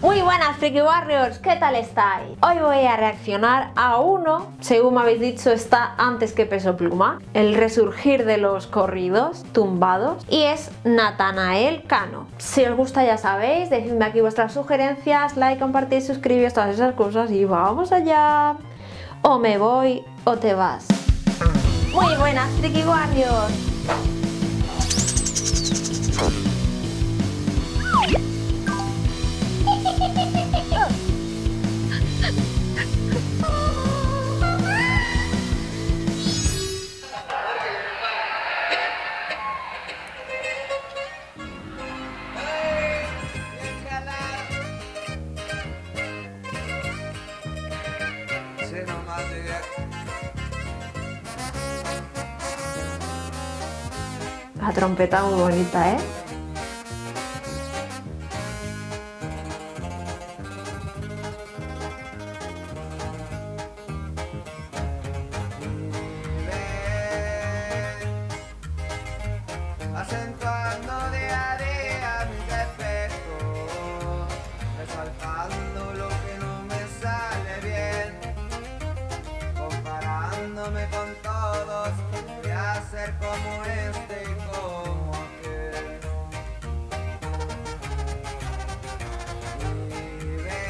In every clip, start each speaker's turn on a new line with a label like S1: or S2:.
S1: Muy buenas Freaky Warriors, ¿qué tal estáis? Hoy voy a reaccionar a uno, según me habéis dicho está antes que Peso Pluma, el resurgir de los corridos tumbados y es Natanael Cano. Si os gusta ya sabéis, decidme aquí vuestras sugerencias, like, compartir, suscribiros, todas esas cosas y vamos allá. O me voy o te vas. Muy buenas Freaky Warriors. La trompeta muy bonita, ¿eh?
S2: acentuando con todos, voy a ser como este y como aquel. Vive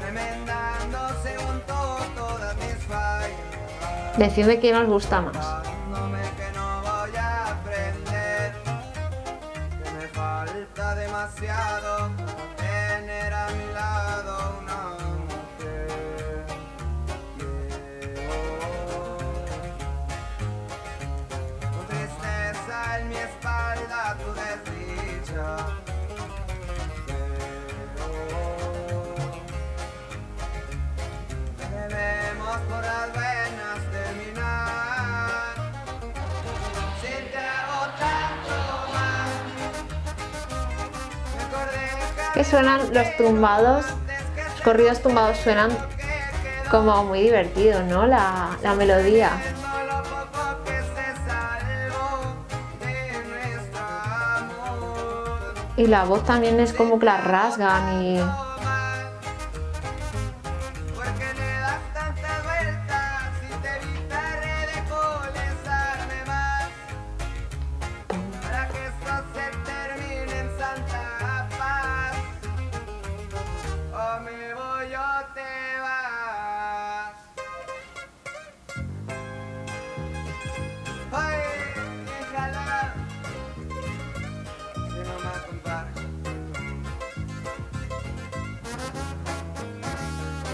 S2: remendando según todo todas mis fallas.
S1: Decidme quién os gusta más.
S2: Dándome en mi espalda tu desdicha. Pero Debemos por las buenas terminar. Si te hago tanto mal, me acordé
S1: Que suenan los tumbados, los corridos tumbados suenan como muy divertidos, ¿no? La, la melodía. Y la voz también es como que la rasgan y...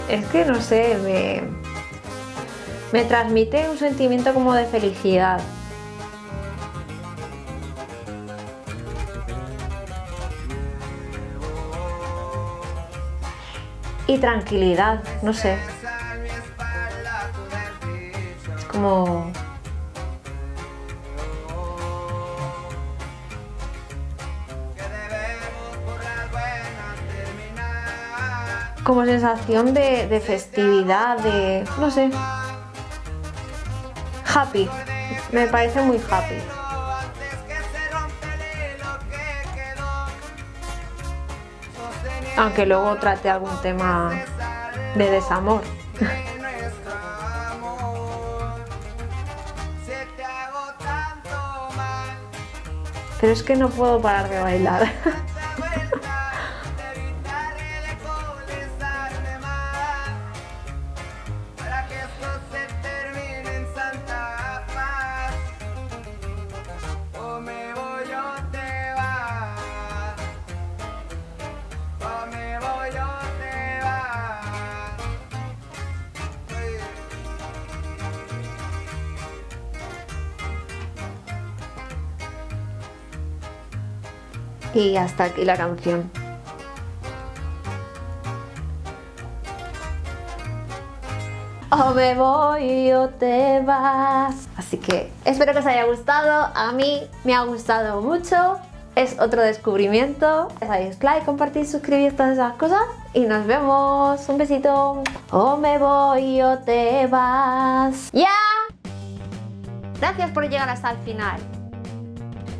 S1: Es que no sé, me, me transmite un sentimiento como de felicidad. Y tranquilidad, no sé, es como... como sensación de, festividad, de... no sé. Happy, me parece muy happy. Aunque luego trate algún tema de desamor. Pero es que no puedo parar de bailar. Y hasta aquí la canción. O me voy o te vas. Así que espero que os haya gustado. A mí me ha gustado mucho. Es otro descubrimiento. Sabéis, like, compartir, suscribir, todas esas cosas. Y nos vemos. Un besito. O me voy o te vas. ¡Ya! Gracias por llegar hasta el final.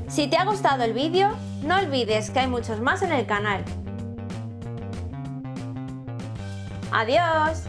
S1: Si te ha gustado el vídeo, No olvides que hay muchos más en el canal. ¡Adiós!